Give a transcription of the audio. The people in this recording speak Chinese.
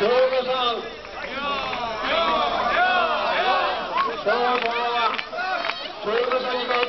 左右各唱右右右右全国的朋友们左右